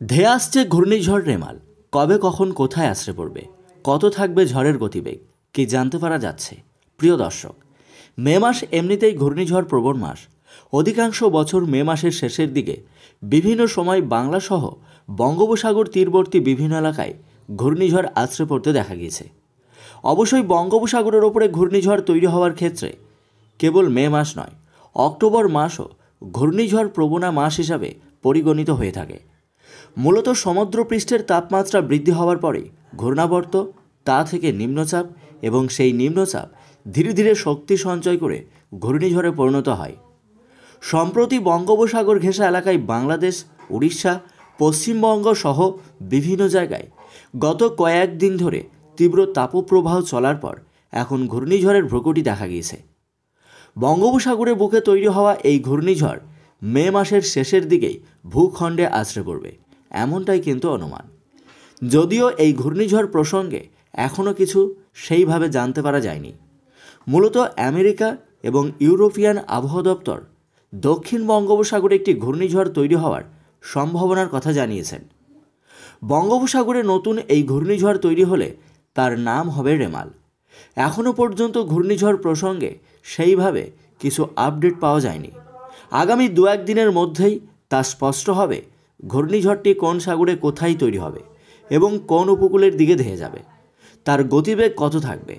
ধেয়ে আসছে ঘূর্ণিঝড় রেমাল। কবে কখন কোথায় আশ্রে পড়বে? কত থাকবে ঝড়ের গতিবেগ? কি জানতে পারা যাচ্ছে? প্রিয় দর্শক, মে মাস এমনিতেই ঘূর্ণিঝড় প্রবণ মাস। অধিকাংশ বছর মে মাসের শেষের দিকে বিভিন্ন সময় বাংলাসহ বঙ্গোপসাগর তীরবর্তী বিভিন্ন এলাকায় ঘূর্ণিঝড় আশ্রে পড়তে দেখা গিয়েছে। অবশ্যই বঙ্গোপসাগরের ওপরে ঘূর্ণিঝড় তৈরি হওয়ার ক্ষেত্রে কেবল মে মাস নয়, অক্টোবর মাসও ঘূর্ণিঝড় প্রবণা মাস হিসাবে পরিগণিত হয়ে থাকে। মূলত সমুদ্রপৃষ্ঠের তাপমাত্রা বৃদ্ধি হওয়ার পরে ঘূর্ণাবর্ত, তা থেকে নিম্নচাপ এবং সেই নিম্নচাপ ধীরে ধীরে শক্তি সঞ্চয় করে ঘূর্ণিঝড়ে পরিণত হয়। সম্প্রতি বঙ্গোপসাগর ঘেঁষা এলাকায় বাংলাদেশ, উড়িষ্যা, পশ্চিমবঙ্গ সহ বিভিন্ন জায়গায় গত কয়েকদিন ধরে তীব্র তাপপ্রবাহ চলার পর এখন ঘূর্ণিঝড়ের ভ্রকুটি দেখা গিয়েছে। বঙ্গোপসাগরের বুকে তৈরি হওয়া এই ঘূর্ণিঝড় মে মাসের শেষের দিকেই ভূখণ্ডে আশ্রয় পড়বে। এমনটাই কিন্তু অনুমান। যদিও এই ঘূর্ণিঝড় প্রসঙ্গে এখনও কিছু সেইভাবে জানতে পারা যায়নি। মূলত আমেরিকা এবং ইউরোপিয়ান আবহাওয়া দপ্তর দক্ষিণ বঙ্গোপসাগরে একটি ঘূর্ণিঝড় তৈরি হওয়ার সম্ভাবনার কথা জানিয়েছেন। বঙ্গোপসাগরে নতুন এই ঘূর্ণিঝড় তৈরি হলে তার নাম হবে রেমাল। এখনও পর্যন্ত ঘূর্ণিঝড় প্রসঙ্গে সেইভাবে কিছু আপডেট পাওয়া যায়নি। আগামী দু একদিনের মধ্যেই তা স্পষ্ট হবে ঘূর্ণিঝড়টি কোন সাগরে কোথায় তৈরি হবে এবং কোন উপকূলের দিকে ধেয়ে যাবে, তার গতিবেগ কত থাকবে?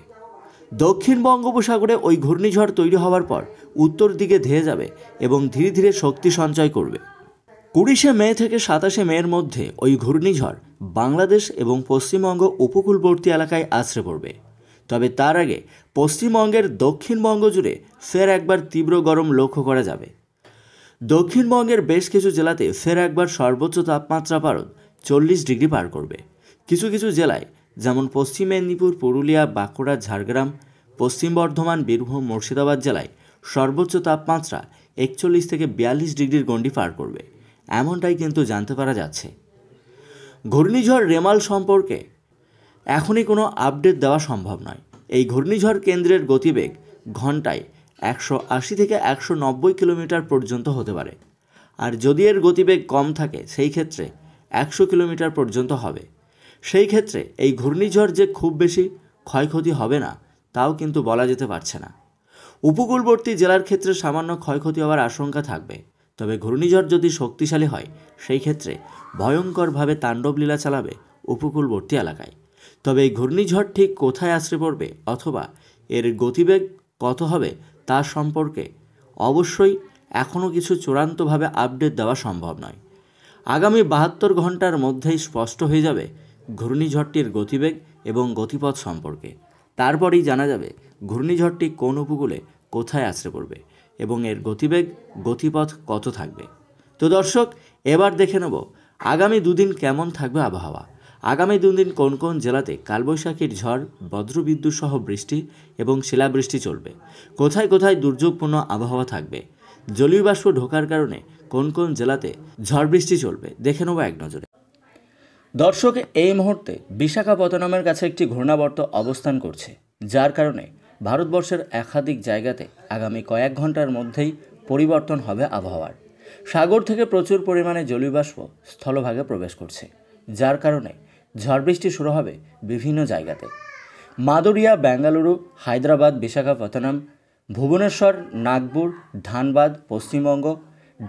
দক্ষিণ বঙ্গোপসাগরে ওই ঘূর্ণিঝড় তৈরি হওয়ার পর উত্তর দিকে ধেয়ে যাবে এবং ধীরে ধীরে শক্তি সঞ্চয় করবে। কুড়িশে মে থেকে সাতাশে মের মধ্যে ওই ঘূর্ণিঝড় বাংলাদেশ এবং পশ্চিমবঙ্গ উপকূলবর্তী এলাকায় আশ্রে পড়বে। তবে তার আগে পশ্চিমবঙ্গের দক্ষিণবঙ্গ জুড়ে ফের একবার তীব্র গরম লক্ষ্য করা যাবে। দক্ষিণবঙ্গের বেশ কিছু জেলাতে ফের একবার সর্বোচ্চ তাপমাত্রা পারদ চল্লিশ ডিগ্রি পার করবে। কিছু কিছু জেলায়, যেমন পশ্চিম মেদিনীপুর, পুরুলিয়া, বাঁকুড়া, ঝাড়গ্রাম, পশ্চিম বর্ধমান, বীরভূম, মুর্শিদাবাদ জেলায় সর্বোচ্চ তাপমাত্রা একচল্লিশ থেকে বিয়াল্লিশ ডিগ্রির গণ্ডি পার করবে। এমনটাই কিন্তু জানতে পারা যাচ্ছে। ঘূর্ণিঝড় রেমাল সম্পর্কে এখনই কোনো আপডেট দেওয়া সম্ভব নয়। এই ঘূর্ণিঝড় কেন্দ্রের গতিবেগ ঘন্টায় একশো আশি থেকে একশো নব্বই কিলোমিটার পর্যন্ত হতে পারে। আর যদি এর গতিবেগ কম থাকে, সেই ক্ষেত্রে একশো কিলোমিটার পর্যন্ত হবে। সেই ক্ষেত্রে এই ঘূর্ণিঝড় যে খুব বেশি ক্ষয়ক্ষতি হবে না, তাও কিন্তু বলা যেতে পারছে না। উপকূলবর্তী জেলার ক্ষেত্রে সামান্য ক্ষয়ক্ষতি হওয়ার আশঙ্কা থাকবে। তবে ঘূর্ণিঝড় যদি শক্তিশালী হয়, সেই ক্ষেত্রে ভয়ঙ্করভাবে তাণ্ডবলীলা চালাবে উপকূলবর্তী এলাকায়। তবে এই ঘূর্ণিঝড় ঠিক কোথায় আশ্রে পড়বে অথবা এর গতিবেগ কত হবে তার সম্পর্কে অবশ্যই এখনও কিছু চূড়ান্তভাবে আপডেট দেওয়া সম্ভব নয়। আগামী বাহাত্তর ঘণ্টার মধ্যেই স্পষ্ট হয়ে যাবে ঘূর্ণিঝড়টির গতিবেগ এবং গতিপথ সম্পর্কে। তারপরেই জানা যাবে ঘূর্ণিঝড়টি কোন উপকূলে কোথায় আছড়ে পড়বে এবং এর গতিবেগ, গতিপথ কত থাকবে। তো দর্শক, এবার দেখে নেব আগামী দুদিন কেমন থাকবে আবহাওয়া। আগামী দুদিন কোন কোন জেলাতে কালবৈশাখীর ঝড়, বজ্রবিদ্যুৎ সহ বৃষ্টি এবং শিলাবৃষ্টি চলবে? কোথায় কোথায় দুর্যোগপূর্ণ আবহাওয়া থাকবে? জলীয় বাষ্প ঢোকার কারণে কোন কোন জেলাতে ঝড় বৃষ্টি চলবে? দেখে নেব এক নজরে। দর্শক, এই মুহূর্তে বিশাখাপত্তনমের কাছে একটি ঘূর্ণাবর্ত অবস্থান করছে, যার কারণে ভারতবর্ষের একাধিক জায়গাতে আগামী কয়েক ঘণ্টার মধ্যেই পরিবর্তন হবে আবহাওয়ার। সাগর থেকে প্রচুর পরিমাণে জলীয়বাষ্প স্থলভাগে প্রবেশ করছে, যার কারণে ঝড় বৃষ্টি শুরু হবে বিভিন্ন জায়গাতে। মাদুরিয়া, বেঙ্গালুরু, হায়দ্রাবাদ, বিশাখাপত্তনম, ভুবনেশ্বর, নাগপুর, ধানবাদ, পশ্চিমবঙ্গ,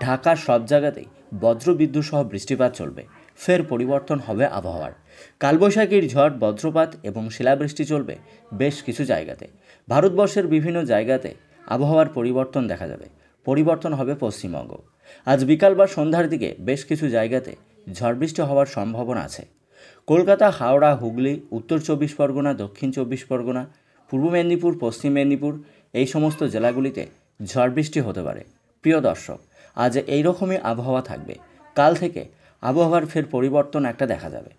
ঢাকা সব জায়গাতেই বজ্রবিদ্যুৎ সহ বৃষ্টিপাত চলবে। ফের পরিবর্তন হবে আবহাওয়ার। কালবৈশাখীর ঝড়, বজ্রপাত এবং শিলাবৃষ্টি চলবে বেশ কিছু জায়গাতে। ভারতবর্ষের বিভিন্ন জায়গাতে আবহাওয়ার পরিবর্তন দেখা যাবে। পরিবর্তন হবে পশ্চিমবঙ্গ। আজ বিকাল বা সন্ধ্যার দিকে বেশ কিছু জায়গাতে ঝড় বৃষ্টি হওয়ার সম্ভাবনা আছে। কলকাতা, হাওড়া, হুগলি, উত্তর চব্বিশ পরগনা, দক্ষিণ চব্বিশ পরগনা, পূর্ব মেদিনীপুর, পশ্চিম মেদিনীপুর, এই সমস্ত জেলাগুলিতে ঝড় বৃষ্টি হতে পারে। প্রিয় দর্শক, আজ এই রকমই আবহাওয়া থাকবে। কাল থেকে আবহাওয়ার ফের পরিবর্তন একটা দেখা যাবে।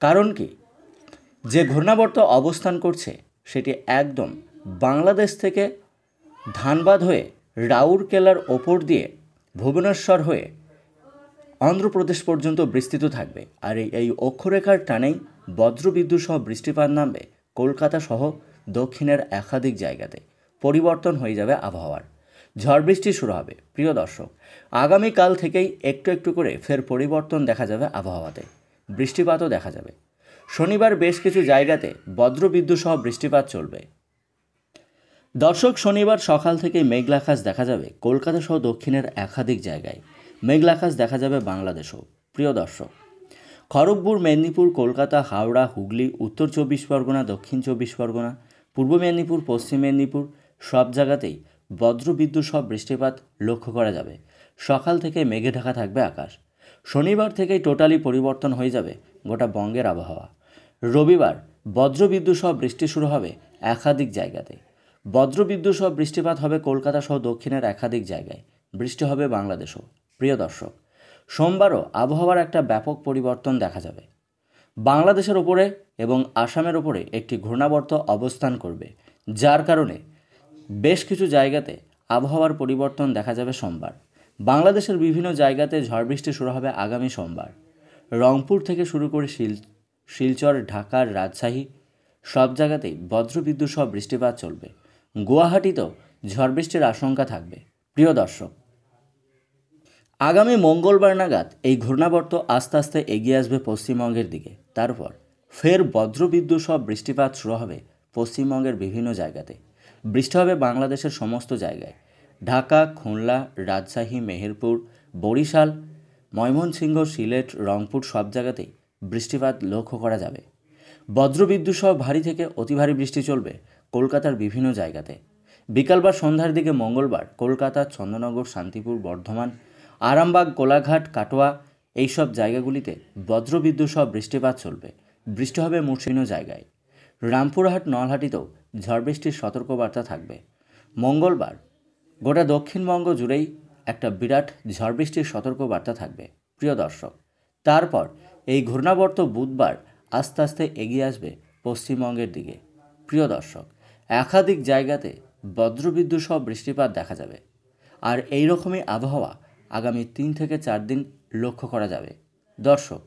কারণ কি? যে ঘূর্ণাবর্ত অবস্থান করছে, সেটি একদম বাংলাদেশ থেকে ধানবাদ হয়ে রাউরকেলার ওপর দিয়ে ভুবনেশ্বর হয়ে অন্ধ্রপ্রদেশ পর্যন্ত বিস্তৃত থাকবে। আর এই অক্ষরেখার টানেই বজ্রবিদ্যুৎ সহ বৃষ্টিপাত নামবে কলকাতা সহ দক্ষিণের একাধিক জায়গাতে। পরিবর্তন হয়ে যাবে আবহাওয়ার। ঝড় বৃষ্টি শুরু হবে, প্রিয় দর্শক। আগামীকাল থেকেই একটু একটু করে ফের পরিবর্তন দেখা যাবে আবহাওয়াতে। বৃষ্টিপাতও দেখা যাবে। শনিবার বেশ কিছু জায়গাতে বজ্রবিদ্যুৎ সহ বৃষ্টিপাত চলবে। দর্শক, শনিবার সকাল থেকে মেঘলাখাস দেখা যাবে কলকাতা সহ দক্ষিণের একাধিক জায়গায়। মেঘলাখাস দেখা যাবে বাংলাদেশও। প্রিয় দর্শক, খড়গপুর, মেদিনীপুর, কলকাতা, হাওড়া, হুগলি, উত্তর চব্বিশ পরগনা, দক্ষিণ চব্বিশ পরগনা, পূর্ব মেদিনীপুর, পশ্চিম মেদিনীপুর, সব জায়গাতেই বজ্রবিদ্যুৎ সব বৃষ্টিপাত লক্ষ্য করা যাবে। সকাল থেকে মেঘে ঢাকা থাকবে আকাশ। শনিবার থেকেই টোটালি পরিবর্তন হয়ে যাবে গোটা বঙ্গের আবহাওয়া। রবিবার বজ্রবিদ্যুৎ সহ বৃষ্টি শুরু হবে একাধিক জায়গাতে। বজ্রবিদ্যুৎ সহ বৃষ্টিপাত হবে কলকাতা সহ দক্ষিণের একাধিক জায়গায়। বৃষ্টি হবে বাংলাদেশও। প্রিয় দর্শক, সোমবারও আবহাওয়ার একটা ব্যাপক পরিবর্তন দেখা যাবে। বাংলাদেশের ওপরে এবং আসামের ওপরে একটি ঘূর্ণাবর্ত অবস্থান করবে, যার কারণে বেশ কিছু জায়গাতে আবহাওয়ার পরিবর্তন দেখা যাবে সোমবার। বাংলাদেশের বিভিন্ন জায়গাতে ঝড় বৃষ্টি শুরু হবে আগামী সোমবার। রংপুর থেকে শুরু করে শিল, শিলচর, ঢাকার রাজশাহী, সব জায়গাতেই বজ্রবিদ্যুৎ সহ বৃষ্টিপাত চলবে। গুয়াহাটিতেও ঝড় বৃষ্টির আশঙ্কা থাকবে। প্রিয় দর্শক আগামী মঙ্গলবার নাগাদ এই ঘূর্ণাবর্ত আস্তে আস্তে এগিয়ে আসবে পশ্চিমবঙ্গের দিকে। তারপর ফের বজ্রবিদ্যুৎ সহ বৃষ্টিপাত শুরু হবে পশ্চিমবঙ্গের বিভিন্ন জায়গাতে। বৃষ্টি হবে বাংলাদেশের সমস্ত জায়গায়। ঢাকা, খুলনা, রাজশাহী, মেহেরপুর, বরিশাল, ময়মনসিংহ, সিলেট, রংপুর সব জায়গাতেই বৃষ্টিপাত লক্ষ্য করা যাবে। বজ্রবিদ্যুৎ সহ ভারী থেকে অতি ভারী বৃষ্টি চলবে কলকাতার বিভিন্ন জায়গাতে। বিকাল বা সন্ধ্যার দিকে মঙ্গলবার কলকাতা, চন্দ্রনগর, শান্তিপুর, বর্ধমান আরামবাগ, গোলাঘাট, কাটোয়া এইসব জায়গাগুলিতে বজ্রবিদ্যুৎ সহ বৃষ্টিপাত চলবে। বৃষ্টি হবে মুর্শিনো জায়গায়। রামপুরহাট, নলহাটিতেও ঝড় বৃষ্টির সতর্কবার্তা থাকবে। মঙ্গলবার গোটা দক্ষিণবঙ্গ জুড়েই একটা বিরাট ঝড় বৃষ্টির সতর্কবার্তা থাকবে, প্রিয় দর্শক। তারপর এই ঘূর্ণাবর্ত বুধবার আস্তে আস্তে এগিয়ে আসবে পশ্চিমবঙ্গের দিকে। প্রিয় দর্শক, একাধিক জায়গাতে বজ্রবিদ্যুৎ সহ বৃষ্টিপাত দেখা যাবে। আর এই রকমই আবহাওয়া আগামী তিন থেকে চার দিন লক্ষ্য করা যাবে। দর্শক,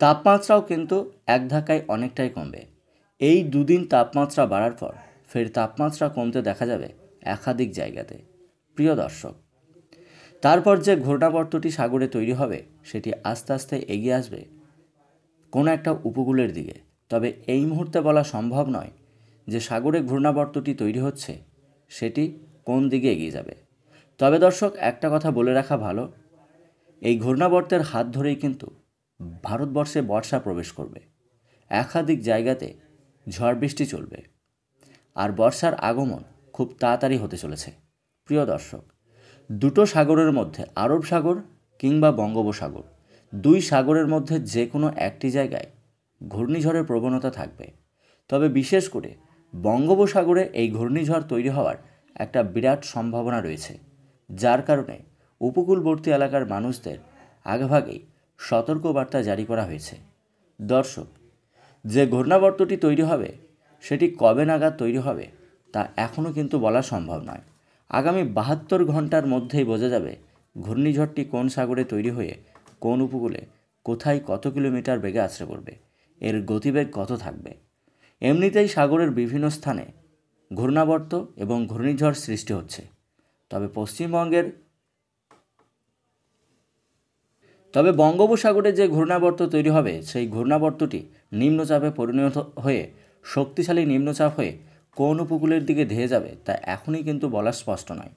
তাপমাত্রাও কিন্তু এক ধাক্কায় অনেকটাই কমবে। এই দুদিন তাপমাত্রা বাড়ার পর ফের তাপমাত্রা কমতে দেখা যাবে একাধিক জায়গাতে। প্রিয় দর্শক, তারপর যে ঘূর্ণাবর্তটি সাগরে তৈরি হবে, সেটি আস্তে আস্তে এগিয়ে আসবে কোনো একটা উপকূলের দিকে। তবে এই মুহূর্তে বলা সম্ভব নয় যে সাগরে ঘূর্ণাবর্তটি তৈরি হচ্ছে, সেটি কোন দিকে এগিয়ে যাবে। তবে দর্শক, একটা কথা বলে রাখা ভালো। এই ঘূর্ণাবর্তের হাত ধরেই কিন্তু ভারতবর্ষে বর্ষা প্রবেশ করবে। একাধিক জায়গাতে ঝড় বৃষ্টি চলবে। আর বর্ষার আগমন খুব তাড়াতাড়ি হতে চলেছে। প্রিয় দর্শক, দুটো সাগরের মধ্যে, আরব সাগর কিংবা বঙ্গোপসাগর, দুই সাগরের মধ্যে যে কোনো একটি জায়গায় ঘূর্ণিঝড়ের প্রবণতা থাকবে। তবে বিশেষ করে বঙ্গোপসাগরে এই ঘূর্ণিঝড় তৈরি হওয়ার একটা বিরাট সম্ভাবনা রয়েছে। যার কারণে উপকূলবর্তী এলাকার মানুষদের আগেভাগেই সতর্কবার্তা জারি করা হয়েছে। দর্শক, যে ঘূর্ণাবর্তটি তৈরি হবে, সেটি কবে নাগাদ তৈরি হবে, তা এখনও কিন্তু বলা সম্ভব নয়। আগামী বাহাত্তর ঘণ্টার মধ্যেই বোঝা যাবে ঘূর্ণিঝড়টি কোন সাগরে তৈরি হয়ে কোন উপকূলে কোথায় কত কিলোমিটার বেগে আছড়ে পড়বে, এর গতিবেগ কত থাকবে। এমনিতেই সাগরের বিভিন্ন স্থানে ঘূর্ণাবর্ত এবং ঘূর্ণিঝড় সৃষ্টি হচ্ছে। তবে পশ্চিমবঙ্গের, তবে বঙ্গোপসাগরে যে ঘূর্ণাবর্ত তৈরি হবে, সেই ঘূর্ণাবর্তটি নিম্নচাপে পরিণত হয়ে, শক্তিশালী নিম্নচাপ হয়ে কোন উপকূলের দিকে ধেয়ে যাবে, তা এখনই কিন্তু বলা স্পষ্ট নয়।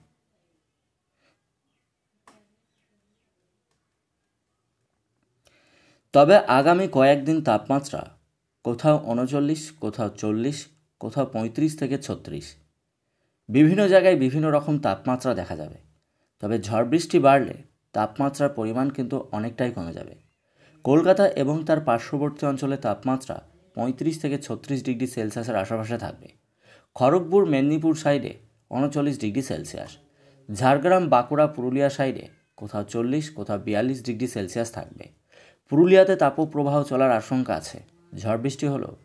তবে আগামী কয়েকদিন তাপমাত্রা কোথাও উনচল্লিশ কোথাও চল্লিশ, কোথাও পঁয়ত্রিশ থেকে ছত্রিশ বিভিন্ন জায়গায় বিভিন্ন রকম তাপমাত্রা দেখা যাবে। তবে ঝড় বৃষ্টি বাড়লে তাপমাত্রার পরিমাণ কিন্তু অনেকটাই কমে যাবে। কলকাতা এবং তার পার্শ্ববর্তী অঞ্চলে তাপমাত্রা পঁয়ত্রিশ থেকে ছত্রিশ ডিগ্রি সেলসিয়াসের আশেপাশে থাকবে। খড়গপুর, মেদিনীপুর সাইডে উনচল্লিশ ডিগ্রি সেলসিয়াস। ঝাড়গ্রাম, বাঁকুড়া, পুরুলিয়া সাইডে কোথাও চল্লিশ, কোথাও বিয়াল্লিশ ডিগ্রি সেলসিয়াস থাকবে। পুরুলিয়াতে তাপপ্রবাহ চলার আশঙ্কা আছে। ঝড় বৃষ্টি হলেও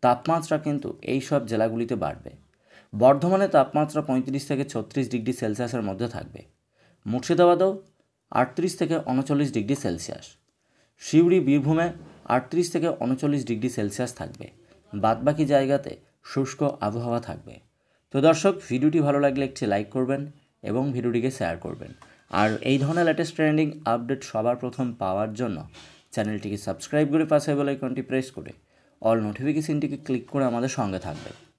তাপমাত্রা কিন্তু এই সব জেলাগুলিতে বাড়বে। বর্ধমানে তাপমাত্রা পঁয়ত্রিশ থেকে ছত্রিশ ডিগ্রি সেলসিয়াসের মধ্যে থাকবে। মুর্শিদাবাদেও আটত্রিশ থেকে উনচল্লিশ ডিগ্রি সেলসিয়াস। শিউড়ি, বীরভূমে আটত্রিশ থেকে উনচল্লিশ ডিগ্রি সেলসিয়াস থাকবে। বাদবাকি জায়গাতে শুষ্ক আবহাওয়া থাকবে। তো দর্শক, ভিডিওটি ভালো লাগলে একটি লাইক করবেন এবং ভিডিওটিকে শেয়ার করবেন। আর এই ধরনের লেটেস্ট ট্রেন্ডিং আপডেট সবার প্রথম পাওয়ার জন্য চ্যানেলটিকে সাবস্ক্রাইব করে পাশে বেল আইকনটি প্রেস করে অল নোটিফিকেশনটিকে ক্লিক করে আমাদের সঙ্গে থাকবেন।